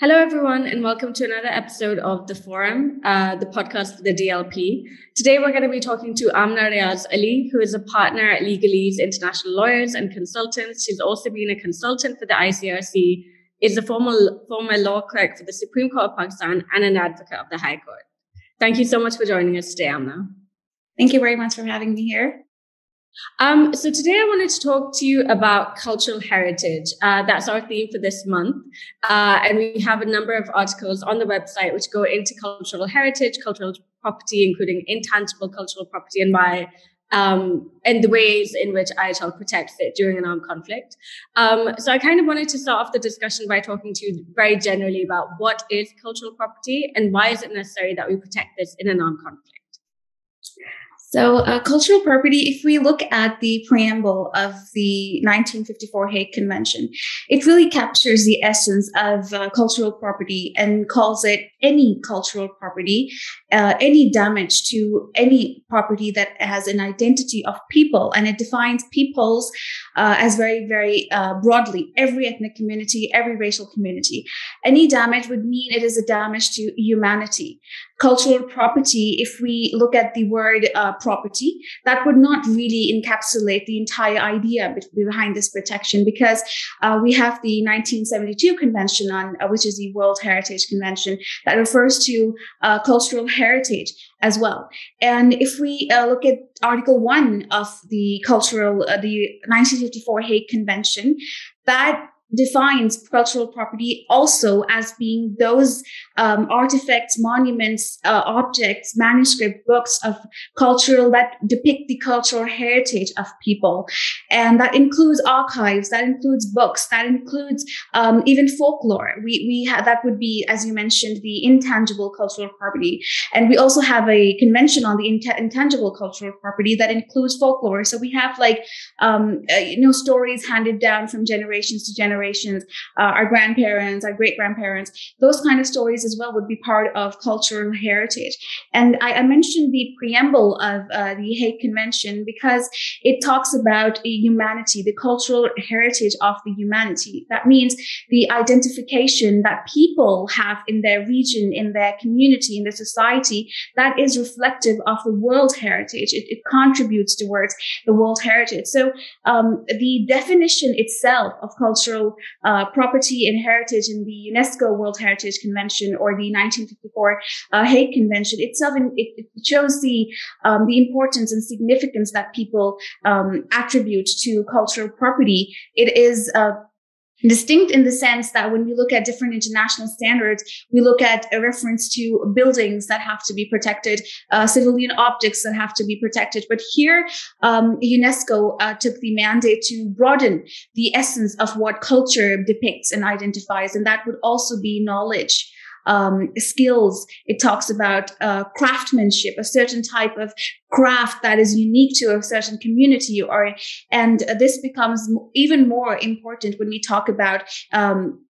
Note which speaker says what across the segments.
Speaker 1: Hello, everyone, and welcome to another episode of The Forum, uh, the podcast for the DLP. Today, we're going to be talking to Amna Riaz Ali, who is a partner at Legalese International Lawyers and Consultants. She's also been a consultant for the ICRC, is a former, former law clerk for the Supreme Court of Pakistan, and an advocate of the High Court. Thank you so much for joining us today, Amna.
Speaker 2: Thank you very much for having me here.
Speaker 1: Um, so today I wanted to talk to you about cultural heritage. Uh, that's our theme for this month. Uh, and we have a number of articles on the website which go into cultural heritage, cultural property, including intangible cultural property and why um, and the ways in which IHL protects it during an armed conflict. Um, so I kind of wanted to start off the discussion by talking to you very generally about what is cultural property and why is it necessary that we protect this in an armed conflict.
Speaker 2: So, uh, cultural property, if we look at the preamble of the 1954 Hague Convention, it really captures the essence of uh, cultural property and calls it any cultural property, uh, any damage to any property that has an identity of people. And it defines peoples uh, as very, very uh, broadly every ethnic community, every racial community. Any damage would mean it is a damage to humanity cultural property, if we look at the word uh, property, that would not really encapsulate the entire idea behind this protection because uh, we have the 1972 convention on, uh, which is the World Heritage Convention that refers to uh, cultural heritage as well. And if we uh, look at Article 1 of the cultural, uh, the 1954 Hague Convention, that defines cultural property also as being those um, artifacts, monuments, uh, objects, manuscript, books of cultural that depict the cultural heritage of people, and that includes archives, that includes books, that includes um, even folklore. We we have that would be, as you mentioned, the intangible cultural property, and we also have a convention on the int- intangible cultural property that includes folklore. So we have like um, uh, you know stories handed down from generations to generations, uh, our grandparents, our great grandparents, those kind of stories as well would be part of cultural heritage. And I, I mentioned the preamble of uh, the Hague Convention because it talks about humanity, the cultural heritage of the humanity. That means the identification that people have in their region, in their community, in their society, that is reflective of the world heritage. It, it contributes towards the world heritage. So um, the definition itself of cultural uh, property and heritage in the UNESCO World Heritage Convention or the 1954 uh, Hague Convention itself, it, it shows the um, the importance and significance that people um, attribute to cultural property. It is uh, distinct in the sense that when we look at different international standards, we look at a reference to buildings that have to be protected, uh, civilian objects that have to be protected. But here, um, UNESCO uh, took the mandate to broaden the essence of what culture depicts and identifies, and that would also be knowledge um, skills. It talks about uh, craftsmanship, a certain type of craft that is unique to a certain community, or and this becomes even more important when we talk about um,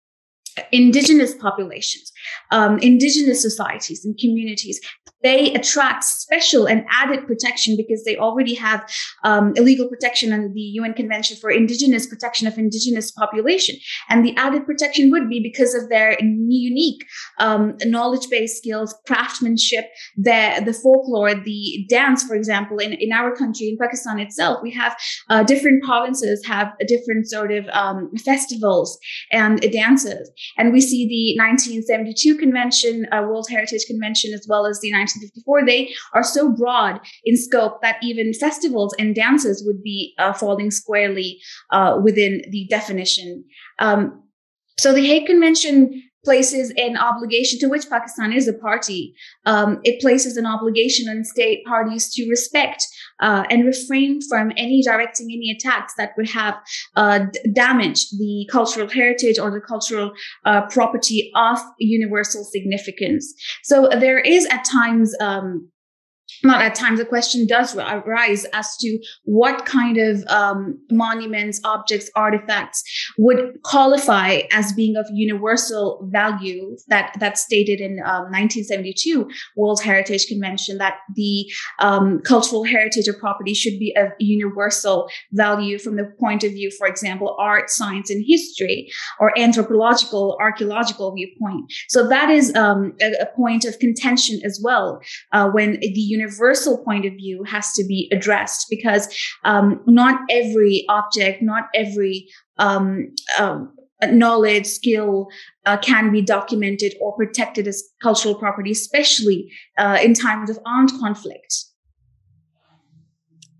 Speaker 2: indigenous populations, um, indigenous societies and communities they attract special and added protection because they already have um, illegal protection under the UN Convention for Indigenous Protection of Indigenous Population. And the added protection would be because of their unique um, knowledge-based skills, craftsmanship, the, the folklore, the dance, for example, in, in our country, in Pakistan itself, we have uh, different provinces have different sort of um, festivals and dances. And we see the 1972 convention, uh, World Heritage Convention, as well as the 1954, they are so broad in scope that even festivals and dances would be uh, falling squarely uh, within the definition. Um, so the Hague Convention places an obligation to which Pakistan is a party. Um, it places an obligation on state parties to respect uh, and refrain from any directing any attacks that would have uh, d- damaged the cultural heritage or the cultural uh, property of universal significance. So there is at times um, not at times the question does arise as to what kind of um, monuments objects artifacts would qualify as being of universal value that that's stated in um, 1972 world heritage convention that the um, cultural heritage or property should be of universal value from the point of view for example art science and history or anthropological archaeological viewpoint. So that is um, a, a, point of contention as well uh, when the universal point of view has to be addressed because um, not every object, not every um, um, knowledge, skill uh, can be documented or protected as cultural property, especially uh, in times of armed conflict.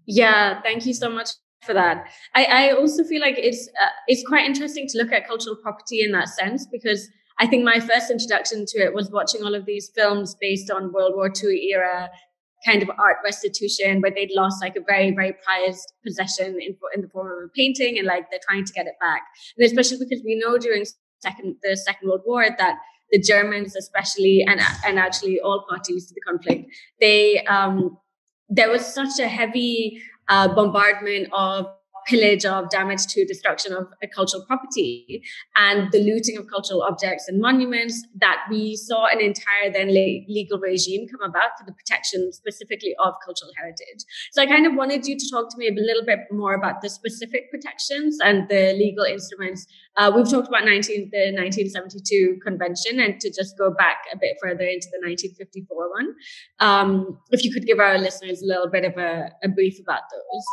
Speaker 1: Yeah, thank you so much for that. I, I also feel like it's uh, it's quite interesting to look at cultural property in that sense because I think my first introduction to it was watching all of these films based on World War II era kind of art restitution where they'd lost like a very, very prized possession in, in the form of a painting and like they're trying to get it back. And especially because we know during second the Second World War that the Germans especially and and actually all parties to the conflict, they um there was such a heavy uh, bombardment of pillage of damage to destruction of a cultural property and the looting of cultural objects and monuments that we saw an entire then legal regime come about for the protection specifically of cultural heritage. So i kind of wanted you to talk to me a little bit more about the specific protections and the legal instruments. Uh, we've talked about 19, the 1972 convention and to just go back a bit further into the 1954 one um, if you could give our listeners a little bit of a, a brief about those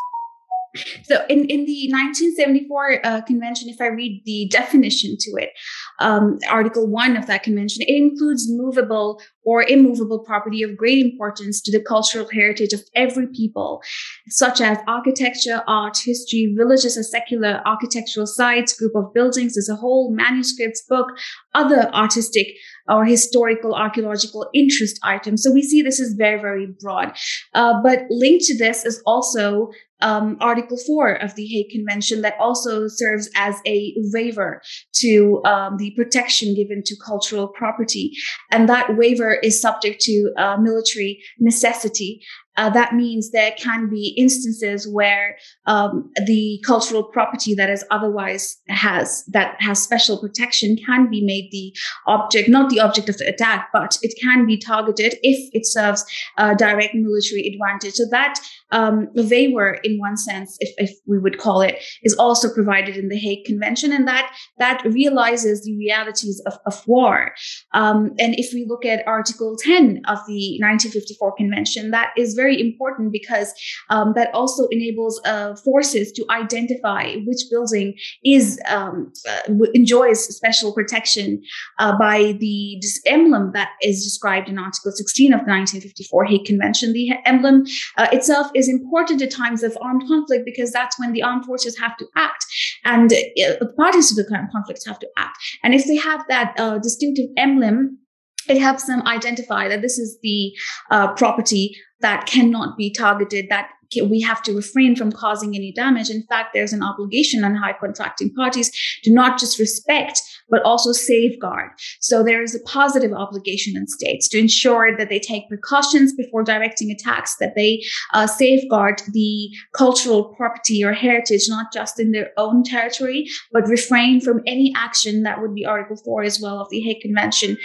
Speaker 2: so in, in the 1974 uh, convention, if I read the definition to it, um, Article 1 of that convention, it includes movable or immovable property of great importance to the cultural heritage of every people, such as architecture, art, history, villages as secular architectural sites, group of buildings as a whole, manuscripts, book, other artistic or historical archaeological interest items. So we see this is very, very broad. Uh, but linked to this is also um, Article 4 of the Hague Convention that also serves as a waiver to um, the protection given to cultural property. And that waiver is subject to uh, military necessity. Uh, that means there can be instances where um, the cultural property that is otherwise has that has special protection can be made the object, not the object of the attack, but it can be targeted if it serves a direct military advantage. So that um, waiver, in one sense, if, if we would call it, is also provided in the Hague Convention, and that that realizes the realities of, of war. Um, and if we look at Article 10 of the 1954 Convention, that is very very important because um, that also enables uh, forces to identify which building is um, uh, enjoys special protection uh, by the emblem that is described in Article 16 of the 1954 Hague Convention. The emblem uh, itself is important at times of armed conflict because that's when the armed forces have to act and uh, the parties to the current conflict have to act. And if they have that uh, distinctive emblem, it helps them identify that this is the uh, property that cannot be targeted, that we have to refrain from causing any damage. In fact, there's an obligation on high contracting parties to not just respect, but also safeguard. So there is a positive obligation in states to ensure that they take precautions before directing attacks, that they uh, safeguard the cultural property or heritage, not just in their own territory, but refrain from any action that would be Article 4 as well of the Hague Convention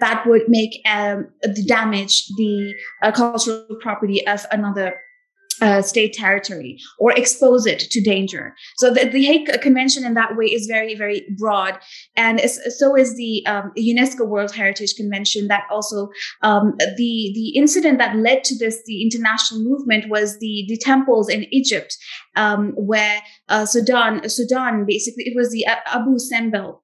Speaker 2: that would make um, the damage the uh, cultural property of another uh, state territory or expose it to danger. So the, the, Hague Convention in that way is very, very broad. And so is the um, UNESCO World Heritage Convention that also, um, the, the incident that led to this, the international movement was the, the temples in Egypt, um, where uh, Sudan, Sudan, basically, it was the Abu Simbel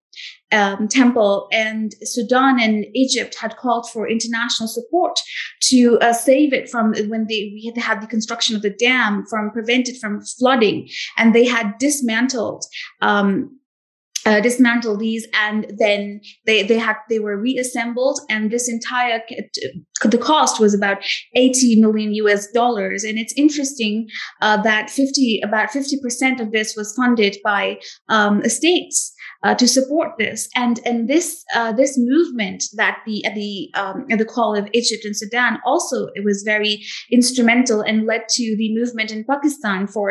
Speaker 2: um, temple, and Sudan and Egypt had called for international support to uh, save it from when they we had had the construction of the dam from prevent it from flooding, and they had dismantled. Um, uh, dismantle these and then they they had they were reassembled. And this entire the cost was about 80 million us dollars. And it's interesting uh, that 50 about 50 percent of this was funded by um, states uh, to support this. And and this uh, this movement that the at the um, at the call of Egypt and Sudan also it was very instrumental and led to the movement in Pakistan for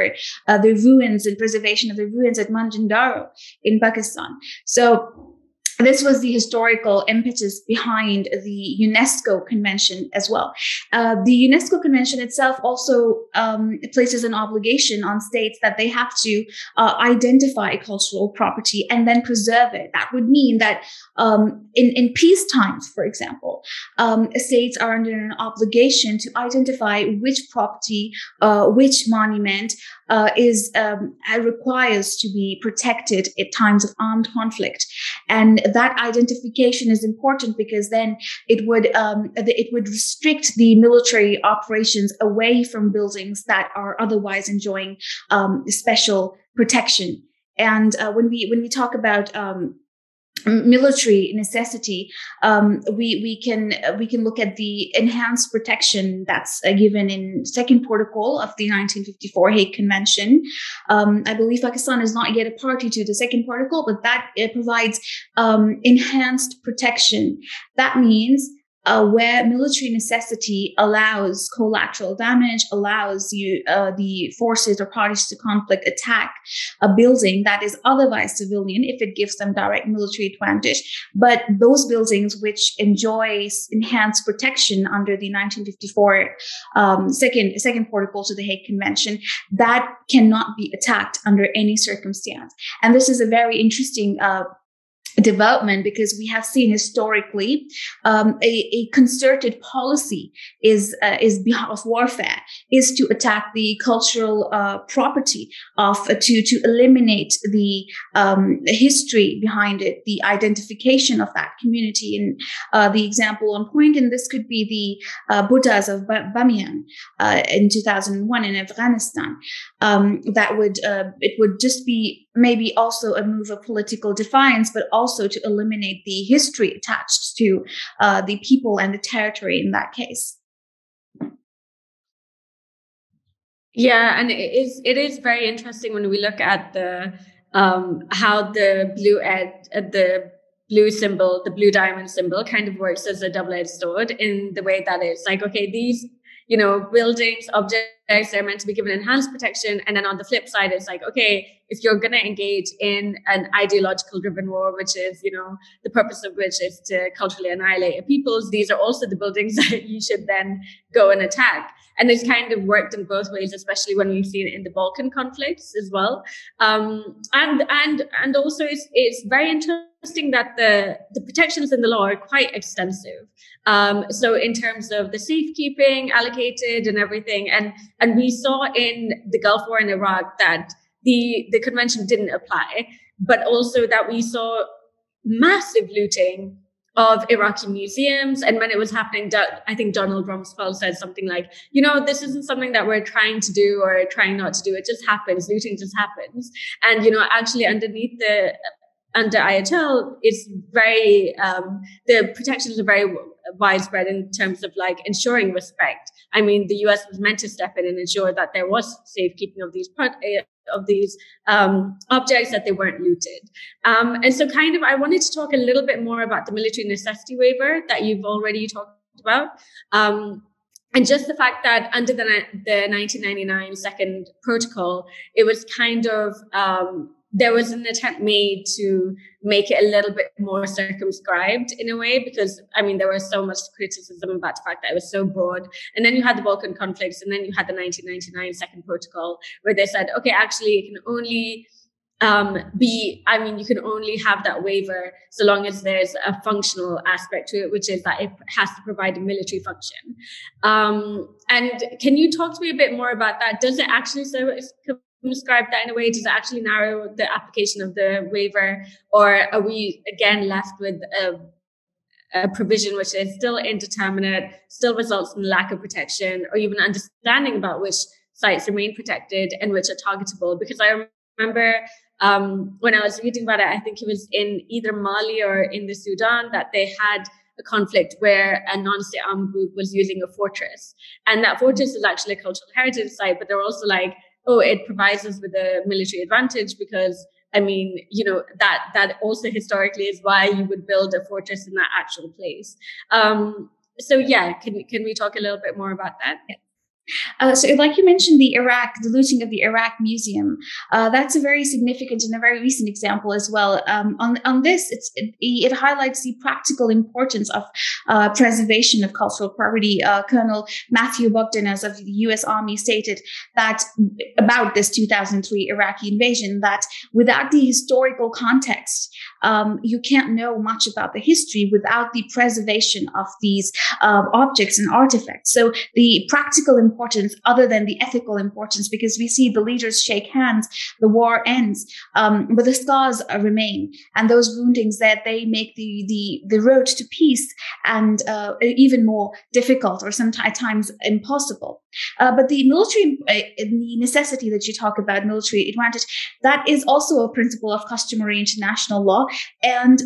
Speaker 2: uh, the ruins and preservation of the ruins at Mohenjo-daro in Pakistan. So this was the historical impetus behind the UNESCO Convention as well. Uh, the UNESCO Convention itself also um, places an obligation on states that they have to uh, identify cultural property and then preserve it. That would mean that um, in, in peace times, for example, um, states are under an obligation to identify which property, uh, which monument uh, is um, requires to be protected at times of armed conflict. And that identification is important because then it would um, it would restrict the military operations away from buildings that are otherwise enjoying um, special protection. And uh, when we when we talk about um, military necessity, um, we we can we can look at the enhanced protection that's uh, given in second protocol of the 1954 Hague Convention. Um, I believe Pakistan is not yet a party to the second protocol, but that it provides um, enhanced protection. That means uh, where military necessity allows collateral damage, allows you uh, the forces or parties to conflict attack a building that is otherwise civilian if it gives them direct military advantage. But those buildings which enjoy enhanced protection under the 1954 um, second second protocol to the Hague Convention, that cannot be attacked under any circumstance. And this is a very interesting uh, development because we have seen historically um, a, a, concerted policy is uh, is of warfare is to attack the cultural uh, property of uh, to to eliminate the um, history behind it the identification of that community. And uh, the example on and this could be the uh, Buddhas of Bamiyan uh, in 2001 in Afghanistan um, that would it would just be maybe also a move of political defiance but also to eliminate the history attached to uh, the people and the territory in that case.
Speaker 1: Yeah, and it is it is very interesting when we look at the um, how the blue ed, uh, the blue symbol, the blue diamond symbol, kind of works as a double edged sword in the way that it's like okay, these you know buildings, objects they're meant to be given enhanced protection. And then on the flip side, it's like, okay, if you're going to engage in an ideological driven war, which is, you know, the purpose of which is to culturally annihilate a peoples, these are also the buildings that you should then go and attack. And it's kind of worked in both ways, especially when we've seen it in the Balkan conflicts as well. Um, and, and, and also it's, it's very interesting that the, the protections in the law are quite extensive. Um, so in terms of the safekeeping allocated and everything, and and we saw in the Gulf War in Iraq that the the convention didn't apply, but also that we saw massive looting of Iraqi museums. And when it was happening, I think Donald Rumsfeld said something like, you know, this isn't something that we're trying to do or trying not to do. It just happens. Looting just happens. And, you know, actually underneath the under IHL, it's very um, the protections are very widespread in terms of like ensuring respect. I mean, the US was meant to step in and ensure that there was safekeeping of these eh, of these um, objects that they weren't looted. Um, and so, kind of, I wanted to talk a little bit more about the military necessity waiver that you've already talked about. Um, and just the fact that under the, the 1999 second protocol, it was kind of um, there was an attempt made to make it a little bit more circumscribed in a way because I mean there was so much criticism about the fact that it was so broad. And then you had the Balkan conflicts, and then you had the 1999 Second Protocol, where they said, okay, actually, it can only um, be, I mean, you can only have that waiver so long as there's a functional aspect to it, which is that it has to provide a military function. Um, and can you talk to me a bit more about that? Does it actually serve describe that in a way? Does it actually narrow the application of the waiver, or are we again left with a, a provision which is still indeterminate, still results in lack of protection, or even understanding about which sites remain protected and which are targetable? Because I remember um, when I was reading about it, I think it was in either Mali or in the Sudan that they had a conflict where a non-state armed group was using a fortress. And that fortress is actually a cultural heritage site, but they're also like, oh, it provides us with a military advantage because I mean, you know, that that also historically is why you would build a fortress in that actual place. Um, so yeah, can can we talk a little bit more about that?
Speaker 2: Uh, so, like you mentioned, the Iraq, the looting of the Iraq Museum, uh, that's a very significant and a very recent example as well. Um, on, on this, it, it, highlights the practical importance of uh, preservation of cultural property. Uh, Colonel Matthew Bogdanos of the U.S. Army stated that about this 2003 Iraqi invasion, that without the historical context, um, you can't know much about the history without the preservation of these uh, objects and artifacts. So, the practical importance other than the ethical importance because we see the leaders shake hands, the war ends, um, but the scars remain, and those woundings that they make the the the road to peace and uh, even more difficult or sometimes impossible. Uh, but the military, uh, the necessity that you talk about, military advantage, that is also a principle of customary international law, and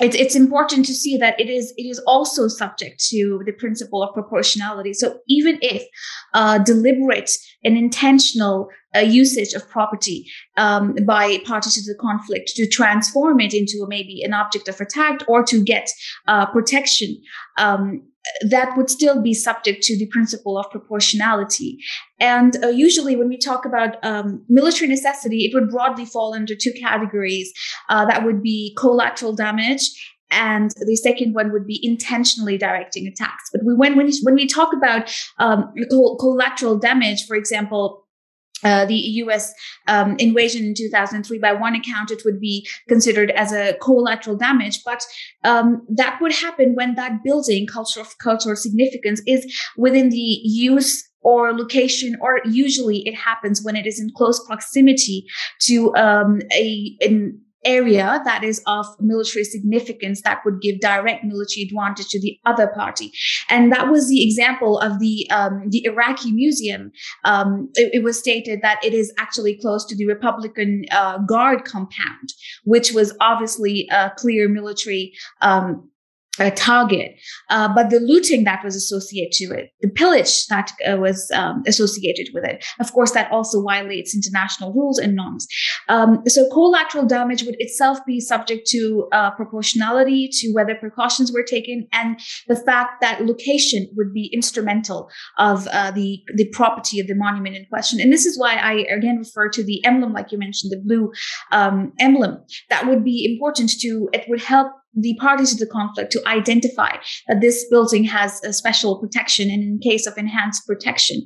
Speaker 2: it's, it's important to see that it is it is also subject to the principle of proportionality. So even if uh, deliberate and intentional uh, usage of property um, by parties to the conflict to transform it into maybe an object of attack or to get uh, protection, um, that would still be subject to the principle of proportionality. And uh, usually, when we talk about um, military necessity, it would broadly fall under two categories. Uh, that would be collateral damage. And the second one would be intentionally directing attacks. But we, when, when, when we talk about um, collateral damage, for example, uh, the US um, invasion in 2003, by one account, it would be considered as a collateral damage, but um, that would happen when that building, cultural cultural significance, is within the use or location, or usually it happens when it is in close proximity to um, a an area that is of military significance that would give direct military advantage to the other party. And that was the example of the um, the Iraqi museum. Um, it, it, was stated that it is actually close to the Republican uh, Guard compound, which was obviously a clear military um, a target, uh, but the looting that was associated to it, the pillage that uh, was um, associated with it, of course, that also violates international rules and norms. Um, so collateral damage would itself be subject to uh, proportionality, to whether precautions were taken, and the fact that location would be instrumental of uh, the the property of the monument in question. And this is why I again refer to the emblem, like you mentioned, the blue um, emblem. That would be important to. It would help the parties to the conflict to identify that this building has a special protection and in case of enhanced protection.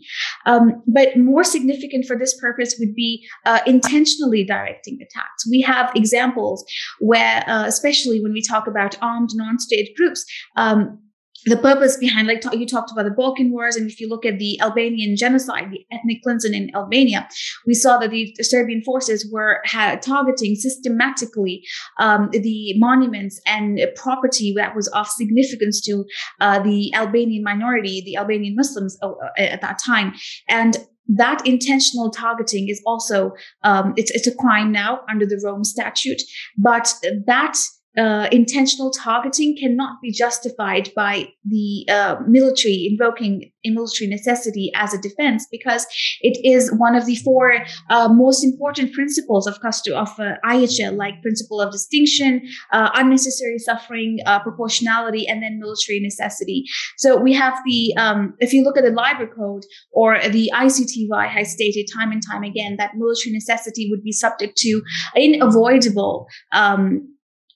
Speaker 2: Um, but more significant for this purpose would be uh, intentionally directing attacks. We have examples where, uh, especially when we talk about armed non-state groups, um, the purpose behind, like you talked about the Balkan Wars, and if you look at the Albanian genocide, the ethnic cleansing in Albania, we saw that the, Serbian forces were targeting systematically um, the monuments and property that was of significance to uh, the Albanian minority, the Albanian Muslims uh, uh, at that time, and that intentional targeting is also um, it's, it's a crime now under the Rome statute, but that uh, intentional targeting cannot be justified by the uh, military invoking a military necessity as a defense because it is one of the four uh, most important principles of custom of uh, IHL, like principle of distinction, uh, unnecessary suffering, uh, proportionality, and then military necessity. So we have the um, if you look at the Lieber code or the ICTY has stated time and time again that military necessity would be subject to unavoidable um,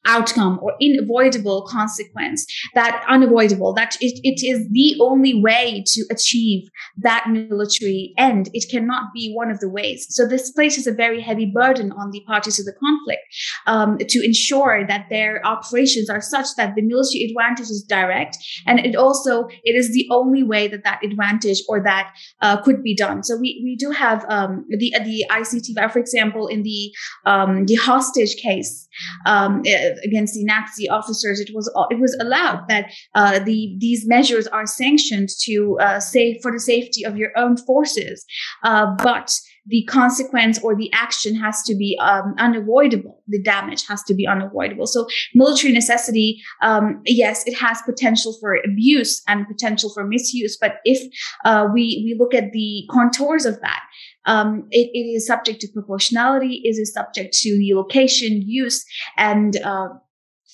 Speaker 2: outcome or unavoidable consequence that unavoidable that it, it is the only way to achieve that military end. It cannot be one of the ways. So this places a very heavy burden on the parties to the conflict um, to ensure that their operations are such that the military advantage is direct and it also it is the only way that that advantage or that uh, could be done. So we, we do have um, the the ICT for example in the um, the hostage case um, against the Nazi officers, it was it was allowed that uh, the these measures are sanctioned to uh, save for the safety of your own forces, uh, but the consequence or the action has to be um, unavoidable. The damage has to be unavoidable. So military necessity, um, yes, it has potential for abuse and potential for misuse. But if uh, we we look at the contours of that, um, it, it is subject to proportionality. It is subject to the location, use, and uh,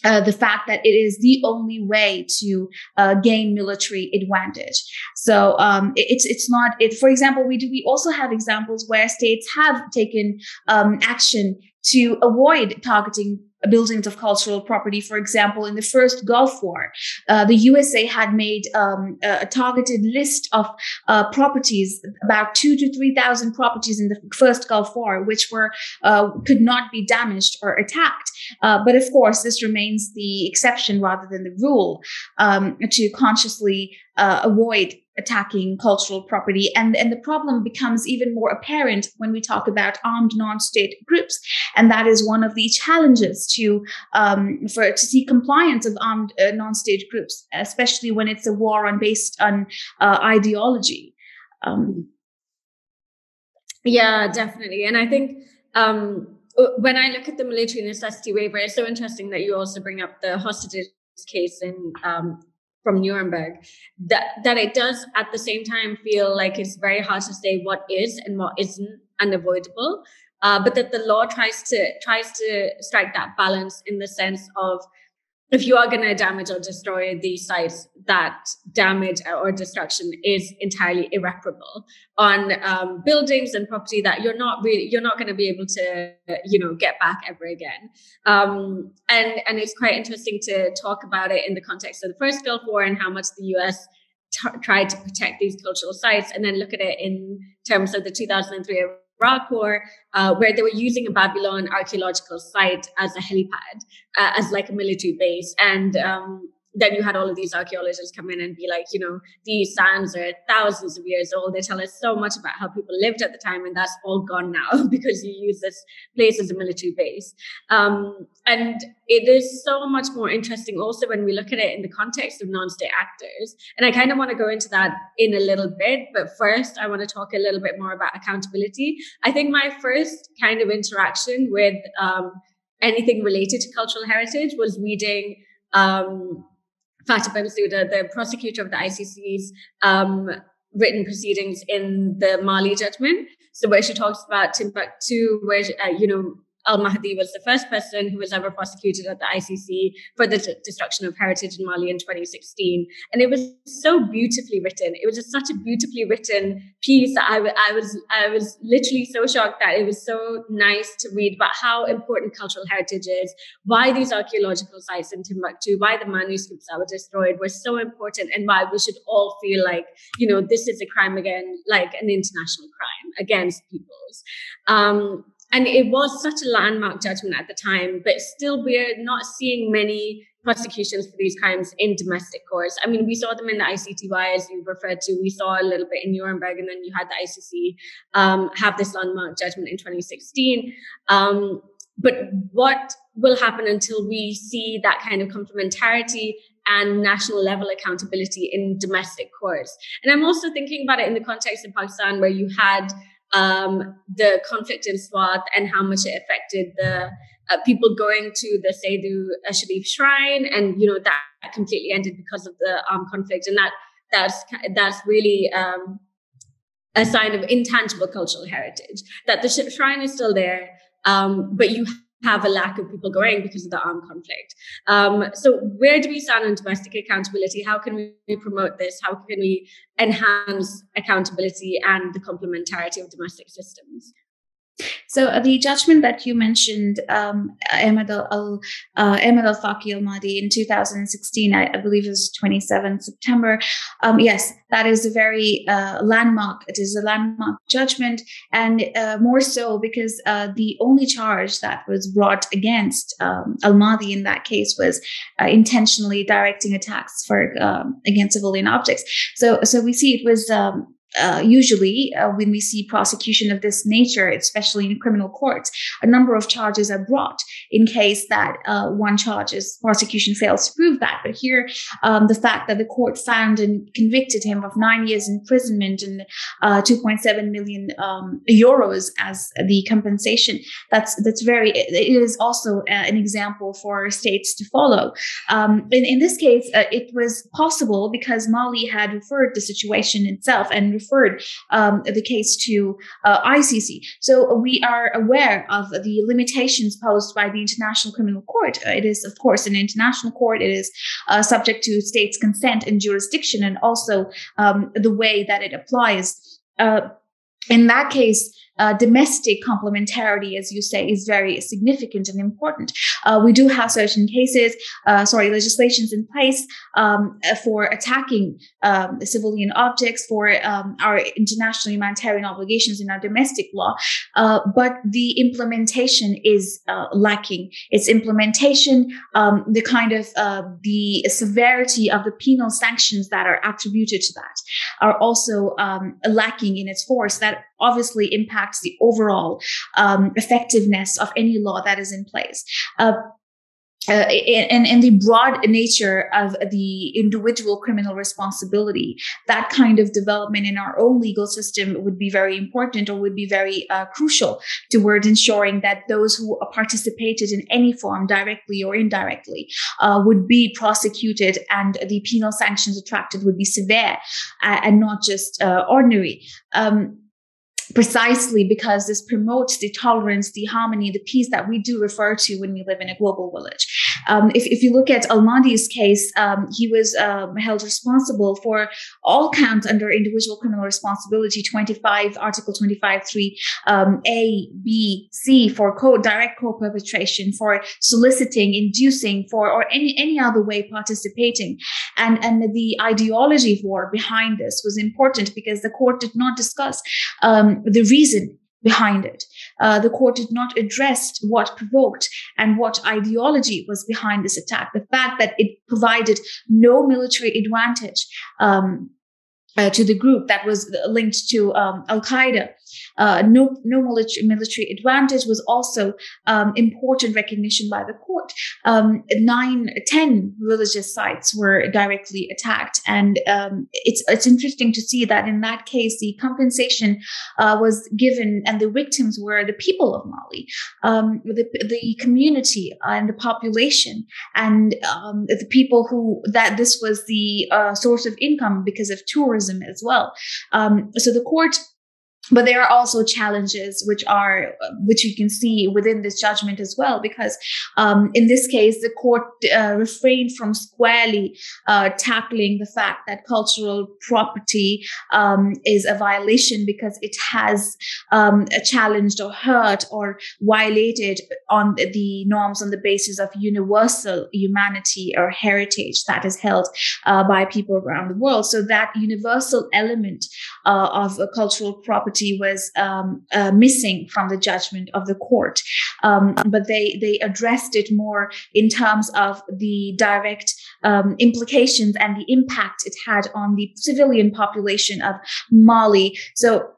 Speaker 2: uh, the fact that it is the only way to uh, gain military advantage. So um, it, it's it's not it. For example, we do we also have examples where states have taken um, action to avoid targeting buildings of cultural property. For example, in the first Gulf War, uh, the USA had made um, a targeted list of uh, properties, about two to three thousand properties in the first Gulf War, which were uh, could not be damaged or attacked. Uh, but of course, this remains the exception rather than the rule um, to consciously uh, avoid attacking cultural property. And, and the problem becomes even more apparent when we talk about armed non-state groups. And that is one of the challenges to, um, for, to see compliance of armed uh, non-state groups, especially when it's a war on based on uh, ideology. Um,
Speaker 1: yeah, definitely. And I think, um, when I look at the military necessity waiver, it's so interesting that you also bring up the hostages case in um, from Nuremberg, that that it does at the same time feel like it's very hard to say what is and what isn't unavoidable. Uh, but that the law tries to tries to strike that balance in the sense of if you are going to damage or destroy these sites, that damage or destruction is entirely irreparable on um, buildings and property that you're not really you're not going to be able to you know get back ever again. Um, and and it's quite interesting to talk about it in the context of the first Gulf War and how much the U.S. T- tried to protect these cultural sites, and then look at it in terms of the 2003 War, uh, where they were using a Babylon archaeological site as a helipad, uh, as like a military base. And um, then you had all of these archaeologists come in and be like, you know, these sands are thousands of years old. They tell us so much about how people lived at the time, and that's all gone now because you use this place as a military base. Um, and it is so much more interesting also when we look at it in the context of non-state actors. And I kind of want to go into that in a little bit, but first I want to talk a little bit more about accountability. I think my first kind of interaction with um, anything related to cultural heritage was reading um, Fatou Bensouda, the prosecutor of the ICC's um, written proceedings in the Mali judgment. So where she talks about Timbuktu, where uh, you know Al Mahdi was the first person who was ever prosecuted at the ICC for the destruction of heritage in Mali in 2016. And it was so beautifully written. It was just such a beautifully written piece that I, w- I was I was literally so shocked that it was so nice to read about how important cultural heritage is, why these archaeological sites in Timbuktu, why the manuscripts that were destroyed were so important, and why we should all feel like you know this is a crime again, like an international crime against peoples. Um, and it was such a landmark judgment at the time, but still we're not seeing many prosecutions for these crimes in domestic courts. I mean, we saw them in the ICTY, as you referred to. We saw a little bit in Nuremberg, and then you had the ICC um, have this landmark judgment in 2016. Um, but what will happen until we see that kind of complementarity and national level accountability in domestic courts? And I'm also thinking about it in the context of Pakistan, where you had um, the conflict in Swat and how much it affected the uh, people going to the Saidu Sharif shrine, and you know that completely ended because of the armed conflict, and that that's that's really um, a sign of intangible cultural heritage. That the shrine is still there, um, but you have a lack of people going because of the armed conflict. Um, so, where do we stand on domestic accountability? How can we promote this? How can we enhance accountability and the complementarity of domestic systems?
Speaker 2: So uh, the judgment that you mentioned, um, Ahmed al uh, al Faqi al Mahdi in 2016, I, I, believe it was 27 September. Um, yes, that is a very uh, landmark. It is a landmark judgment, and uh, more so because uh, the only charge that was brought against um, al Mahdi in that case was uh, intentionally directing attacks for um, against civilian objects. So, so we see it was um, uh, usually, uh, when we see prosecution of this nature, especially in criminal courts, a number of charges are brought in case that uh, one charge's prosecution fails to prove that. But here, um, the fact that the court found and convicted him of nine years imprisonment and uh, 2.7 million um, euros as the compensation, that's that's very. It is also uh, an example for states to follow. Um, in, in this case, it was possible because Mali had referred the situation itself and referred um, the case to uh, ICC. So we are aware of the limitations posed by the International Criminal Court. Uh, it is, of course, an international court. It is uh, subject to states' consent and jurisdiction, and also um, the way that it applies. Uh, in that case, uh, domestic complementarity, as you say, is very significant and important. Uh, we do have certain cases, uh, sorry, legislations in place um, for attacking um, civilian objects, for um, our international humanitarian obligations in our domestic law, uh, but the implementation is uh, lacking. Its implementation, um, the kind of uh, the severity of the penal sanctions that are attributed to that, are also um, lacking in its force. That obviously impacts the overall um, effectiveness of any law that is in place. Uh, uh, and, the broad nature of the individual criminal responsibility, that kind of development in our own legal system would be very important or would be very uh, crucial toward ensuring that those who participated in any form, directly or indirectly, uh, would be prosecuted and the penal sanctions attracted would be severe uh, and not just uh, ordinary. Um, precisely because this promotes the tolerance, the harmony, the peace that we do refer to when we live in a global village. Um, if, if you look at Al Mahdi's case, um, he was um, held responsible for all counts under individual criminal responsibility 25, Article 25.3 um, A, B, C for co- direct co-perpetration, for soliciting, inducing, for or any, any other way participating. And, and the ideology for behind this was important because the court did not discuss um, the reason behind it. Uh, the court did not address what provoked and what ideology was behind this attack. The fact that it provided no military advantage um, uh, to the group that was linked to um, Al Qaeda uh, no, no military, advantage was also um, important recognition by the court. Um, nine, ten religious sites were directly attacked, and um, it's it's interesting to see that in that case the compensation uh, was given, and the victims were the people of Mali, um, the the community and the population, and um, the people who that this was the uh, source of income because of tourism as well. Um, so the court but there are also challenges which are which you can see within this judgment as well because um, in this case the court uh, refrained from squarely uh, tackling the fact that cultural property um, is a violation because it has um, challenged or hurt or violated on the norms on the basis of universal humanity or heritage that is held uh, by people around the world. So that universal element uh, of cultural property was um, uh, missing from the judgment of the court. Um, but they they addressed it more in terms of the direct um, implications and the impact it had on the civilian population of Mali. So.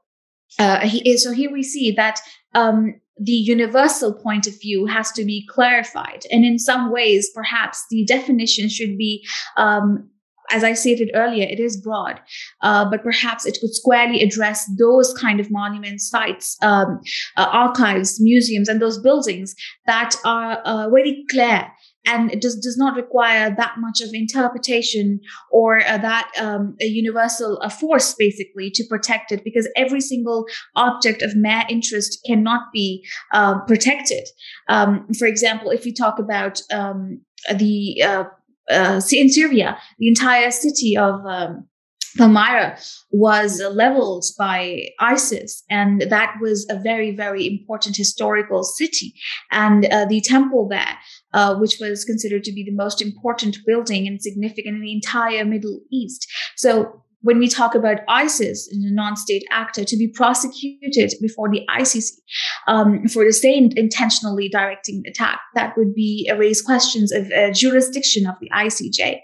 Speaker 2: Uh, he, so here we see that um, the universal point of view has to be clarified. And in some ways, perhaps the definition should be um, as I stated earlier, it is broad, uh, but perhaps it could squarely address those kind of monuments, sites, um, uh, archives, museums, and those buildings that are uh, very clear. And it does, does not require that much of interpretation or uh, that um, a universal uh, force basically to protect it because every single object of mere interest cannot be uh, protected. Um, for example if we talk about um, the uh, in Syria, the entire city of um, Palmyra was leveled by ISIS, and that was a very, very important historical city. And uh, the temple there, uh, which was considered to be the most important building and significant in the entire Middle East. So when we talk about ISIS, a non-state actor, to be prosecuted before the ICC um, for the same intentionally directing attack, that would be raise questions of uh, jurisdiction of the ICJ.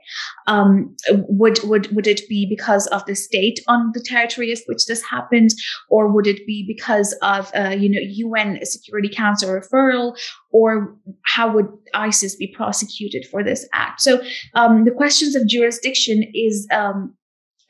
Speaker 2: Um, would would would it be because of the state on the territory of which this happened, or would it be because of uh, you know UN Security Council referral, or how would ISIS be prosecuted for this act? So um, the questions of jurisdiction is um,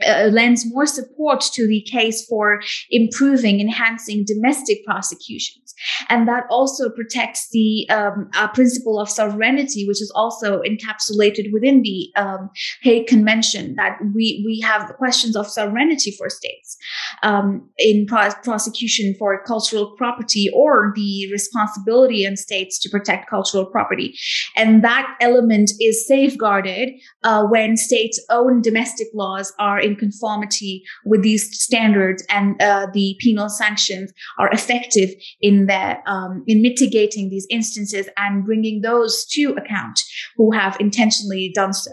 Speaker 2: uh, lends more support to the case for improving, enhancing domestic prosecutions. And that also protects the um, uh, principle of sovereignty, which is also encapsulated within the um, Hague Convention, that we, we have questions of sovereignty for states um, in pro- prosecution for cultural property or the responsibility on states to protect cultural property. And that element is safeguarded uh, when states' own domestic laws are in conformity with these standards and uh, the penal sanctions are effective in their um, in mitigating these instances and bringing those to account who have intentionally done so.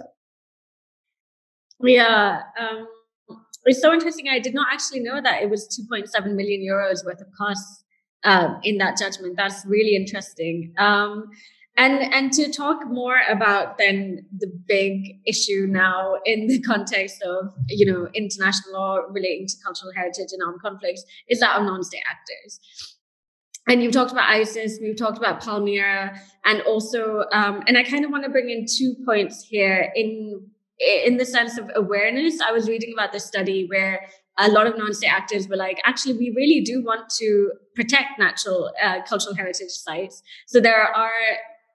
Speaker 1: Yeah, um, it's so interesting. I did not actually know that it was 2.7 million euros worth of costs um, in that judgment. That's really interesting. And and to talk more about then the big issue now in the context of you know international law relating to cultural heritage and armed conflicts is that of non-state actors and you've talked about isis we've talked about palmyra and also um, and i kind of want to bring in two points here in in the sense of awareness i was reading about this study where a lot of non-state actors were like, actually, we really do want to protect natural uh, cultural heritage sites. So there are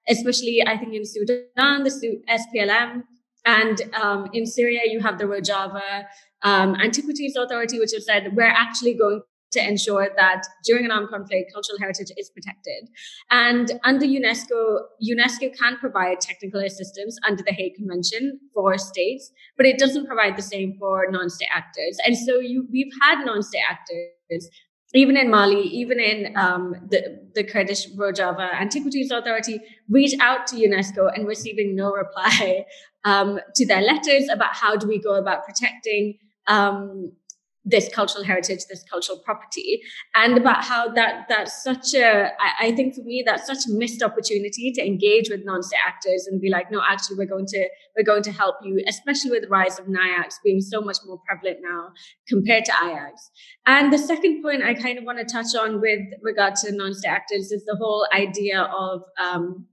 Speaker 1: especially I think in Sudan, the SPLM, and um, in Syria you have the Rojava um, Antiquities Authority, which has said we're actually going to ensure that during an armed conflict, cultural heritage is protected. And under UNESCO, UNESCO can provide technical assistance under the Hague Convention for states, but it doesn't provide the same for non-state actors. And so you, we've had non-state actors even in Mali, even in um, the, the Kurdish Rojava Antiquities Authority, reach out to UNESCO and receiving no reply um, to their letters about how do we go about protecting um, this cultural heritage, this cultural property, and about how that that's such a I, I think for me that's such a missed opportunity to engage with non-state actors and be like, no, actually we're going to we're going to help you, especially with the rise of NIACs being so much more prevalent now compared to IACs. And the second point I kind of want to touch on with regard to non-state actors is the whole idea of um,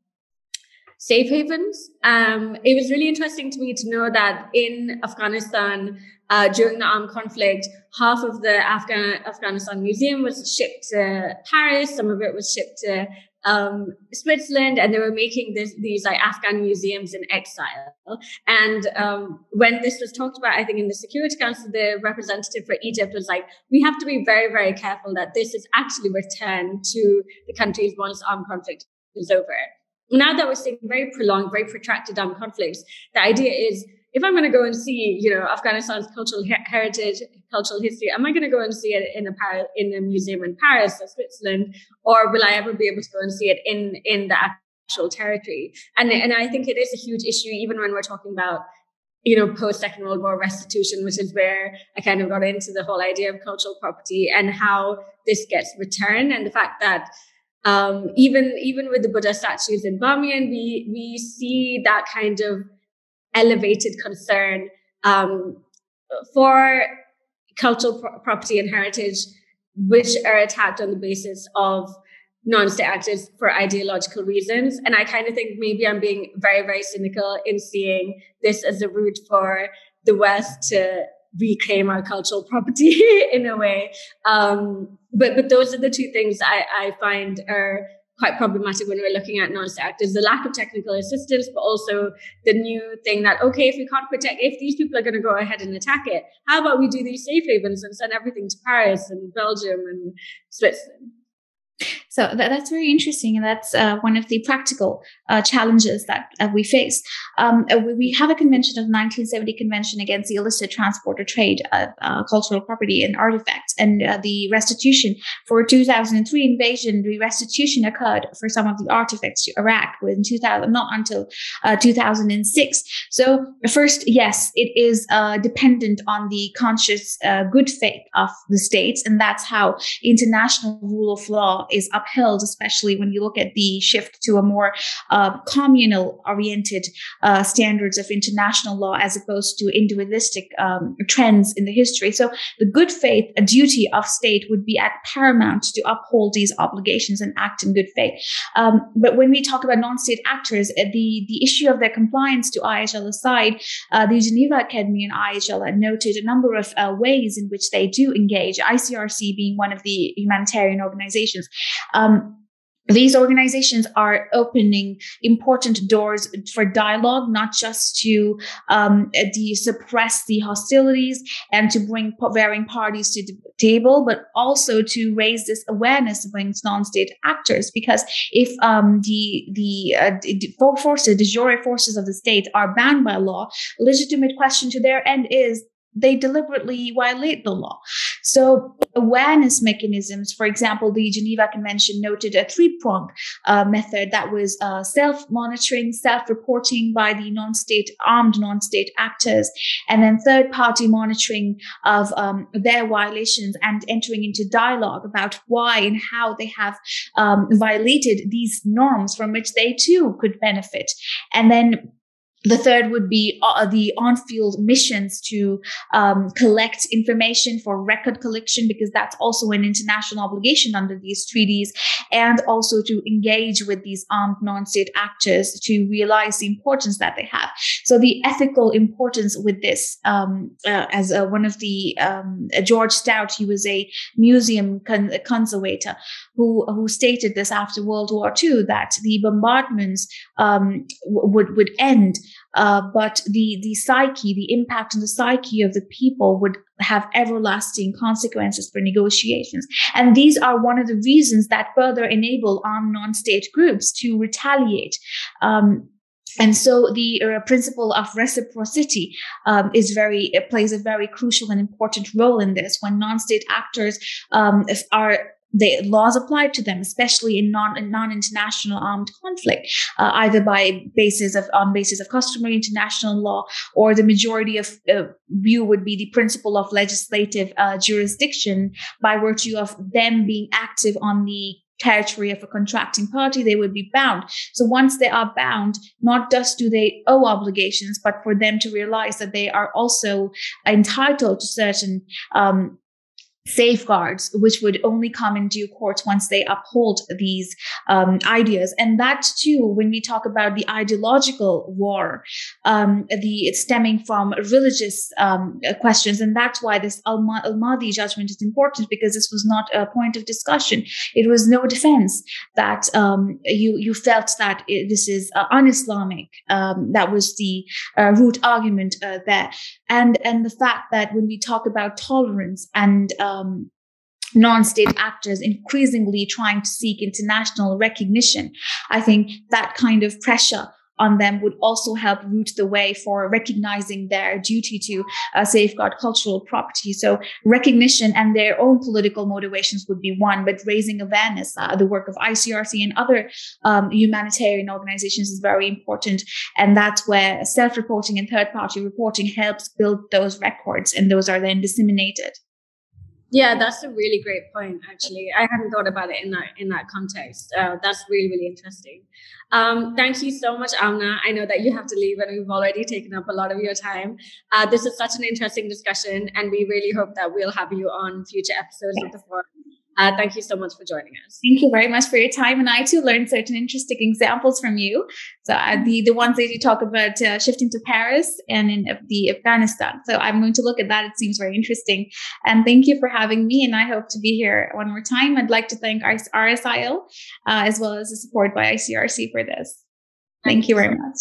Speaker 1: safe havens. Um, it was really interesting to me to know that in Afghanistan, uh, during the armed conflict, half of the Afghan Afghanistan museum was shipped to Paris. Some of it was shipped to um, Switzerland, and they were making this, these like Afghan museums in exile. And um, when this was talked about, I think in the Security Council, the representative for Egypt was like, "We have to be very, very careful that this is actually returned to the countries once armed conflict is over." Now that we're seeing very prolonged, very protracted armed conflicts, the idea is if I'm going to go and see, you know, Afghanistan's cultural heritage, cultural history, am I going to go and see it in a in a museum in Paris or Switzerland, or will I ever be able to go and see it in in the actual territory? And and I think it is a huge issue, even when we're talking about you know, post Second World War restitution, which is where I kind of got into the whole idea of cultural property and how this gets returned, and the fact that um, even even with the Buddha statues in Bamiyan, we we see that kind of elevated concern um, for cultural pro- property and heritage, which are attacked on the basis of non-state actors for ideological reasons. And I kind of think maybe I'm being very, very cynical in seeing this as a route for the West to reclaim our cultural property in a way. Um, but but those are the two things I, I find are quite problematic when we're looking at non-state actors the lack of technical assistance but also the new thing that okay if we can't protect if these people are going to go ahead and attack it how about we do these safe havens and send everything to paris and belgium and switzerland
Speaker 2: So that, that's very interesting, and that's uh, one of the practical uh, challenges that uh, we face. Um, uh, we have a convention of 1970 Convention against the illicit transport or trade of uh, cultural property and artifacts, and uh, the restitution for 2003 invasion. The restitution occurred for some of the artifacts to Iraq in 2000, not until 2006. So first, yes, it is dependent on the conscious good faith of the states, and that's how international rule of law is upheld, especially when you look at the shift to a more uh, communal oriented uh, standards of international law as opposed to individualistic um, trends in the history. So the good faith, a duty of state would be at paramount to uphold these obligations and act in good faith. Um, but when we talk about non-state actors, uh, the, the issue of their compliance to IHL aside, uh, the Geneva Academy and IHL noted a number of uh, ways in which they do engage, ICRC being one of the humanitarian organizations. Um, these organizations are opening important doors for dialogue, not just to um, de- suppress the hostilities and to bring varying parties to the table, but also to raise this awareness amongst non-state actors. Because if um, the the, uh, the forces, de jure forces of the state, are banned by law, legitimate question to their end is they deliberately violate the law. So awareness mechanisms, for example, the Geneva Convention noted a three-pronged uh, method that was uh, self-monitoring, self-reporting by the non-state armed non-state actors, and then third-party monitoring of um, their violations and entering into dialogue about why and how they have um, violated these norms from which they too could benefit, and then the third would be uh, the on-field missions to um, collect information for record collection because that's also an international obligation under these treaties and also to engage with these armed non-state actors to realize the importance that they have. So the ethical importance with this um, uh, as uh, one of the um, george stout he was a museum con- conservator who who stated this after world war ii that the bombardments um, would would end uh, but the the psyche, the impact on the psyche of the people would have everlasting consequences for negotiations. And these are one of the reasons that further enable armed non-state groups to retaliate. Um, and so the uh, principle of reciprocity um, is very plays a very crucial and important role in this when non-state actors um, are the laws applied to them, especially in non non international armed conflict, uh, either by basis of on basis of customary international law, or the majority of uh, view would be the principle of legislative uh, jurisdiction by virtue of them being active on the territory of a contracting party, they would be bound. So once they are bound, not just do they owe obligations, but for them to realize that they are also entitled to certain um, safeguards, which would only come in due course once they uphold these um, ideas. And that too, when we talk about the ideological war, um, the stemming from religious um, questions, and that's why this Al Mahdi judgment is important because this was not a point of discussion. It was no defense that um, you you felt that it, this is uh, un-Islamic. Um, that was the uh, root argument uh, there, and and the fact that when we talk about tolerance and um, non-state actors increasingly trying to seek international recognition. I think that kind of pressure on them would also help root the way for recognizing their duty to uh, safeguard cultural property. So recognition and their own political motivations would be one, but raising awareness, uh, the work of ICRC and other um, humanitarian organizations is very important. And that's where self-reporting and third-party reporting helps build those records and those are then disseminated.
Speaker 1: Yeah, that's a really great point. Actually, I hadn't thought about it in that in that context. Uh, that's really really interesting. Um, thank you so much, Amna. I know that you have to leave, and we've already taken up a lot of your time. Uh, this is such an interesting discussion, and we really hope that we'll have you on future episodes of the forum. Uh, thank you so much for joining us.
Speaker 2: Thank you very much for your time. And I too learned certain interesting examples from you. So uh, the, the ones that you talk about uh, shifting to Paris and in the Afghanistan. So I'm going to look at that. It seems very interesting. And thank you for having me. And I hope to be here one more time. I'd like to thank RSIL uh, as well as the support by ICRC for this. Thank, thank you very much.